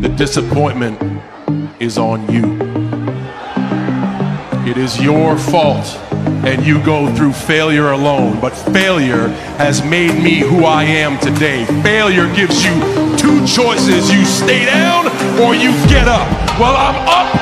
The disappointment is on you. It is your fault, and you go through failure alone. But failure has made me who I am today. Failure gives you two choices you stay down or you get up. Well, I'm up